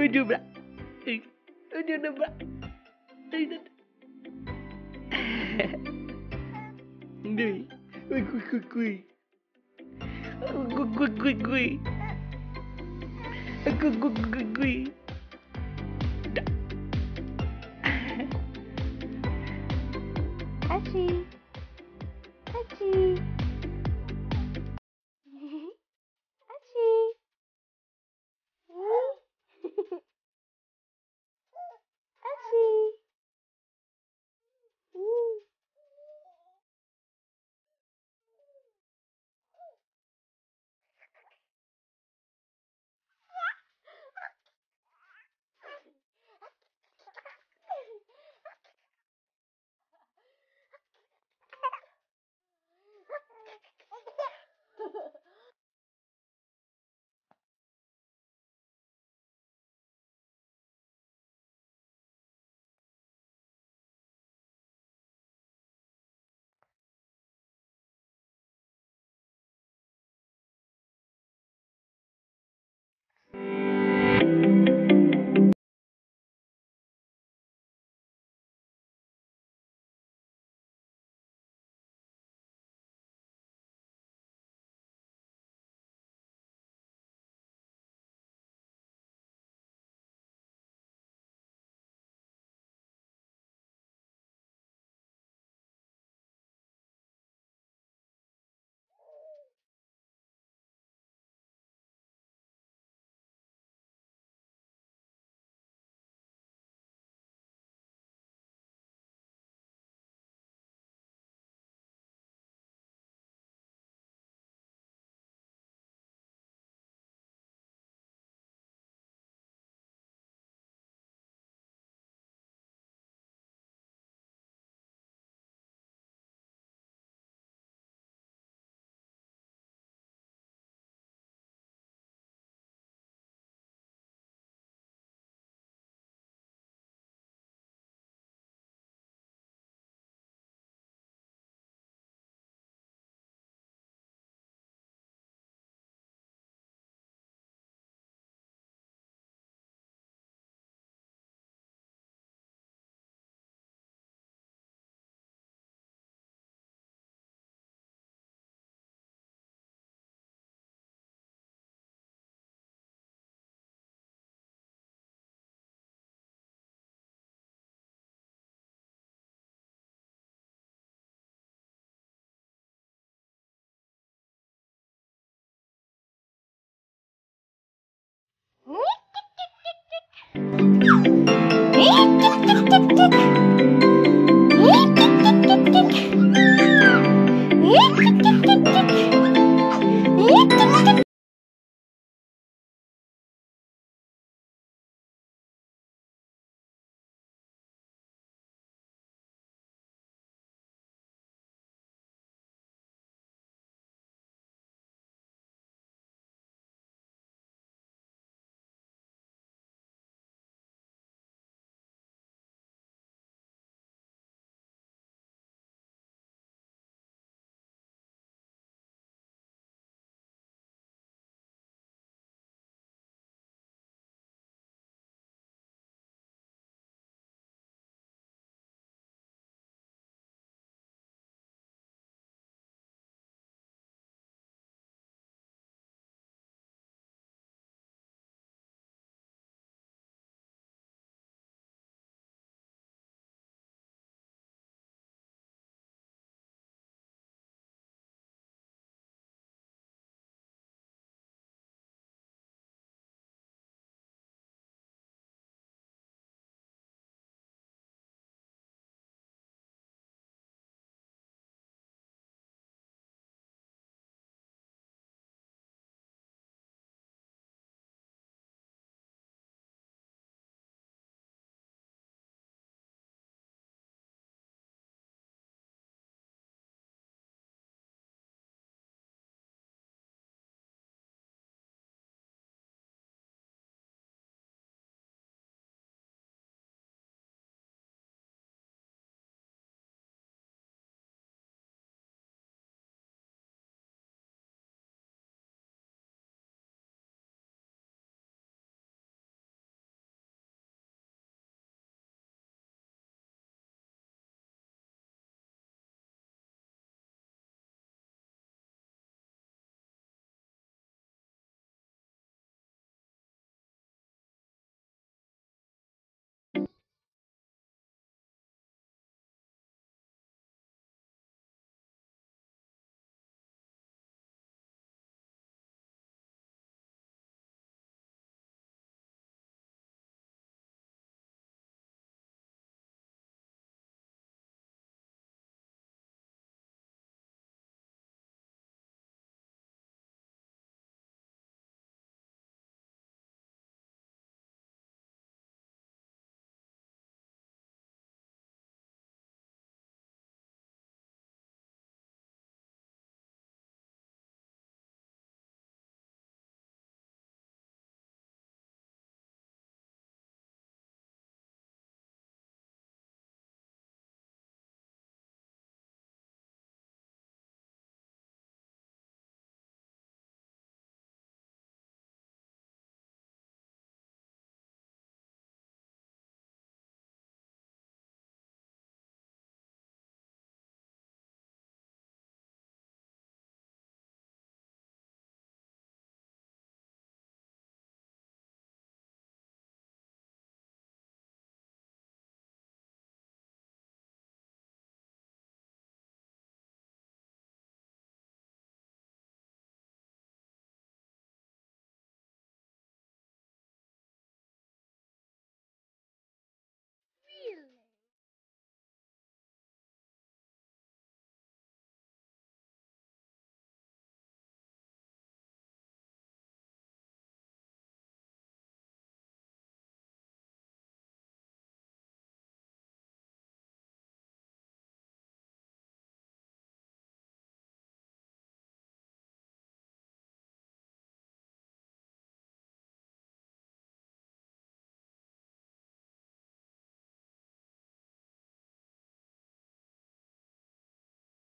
Udah, Mbak. Udah, udah, ui, Udah. Đây. Ui, cui, cui, cui. Ui, cui, cui, cui. tick, tick.